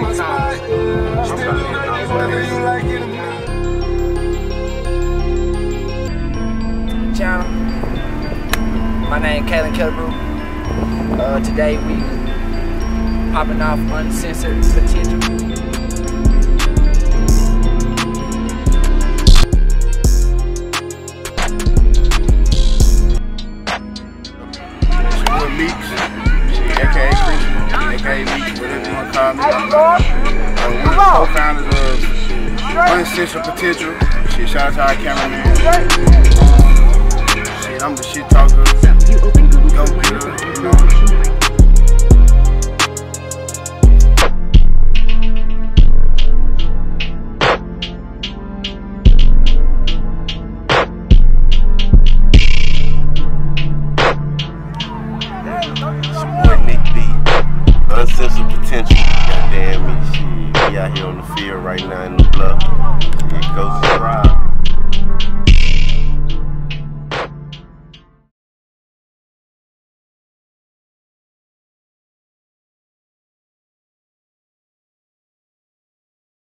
my spot. Still looking whether you like it or not. Channel. My name is Kalen Killebrew. Uh, today we popping off uncensored potential. Leaks. To call me. Uh, one the co-founders of Uncensored Potential. Shit, shout out to our cameraman. Shit, I'm the shit talker. Go getter, you know. Uncensored potential. Miami. We out here on the field right now in the bluff. It goes.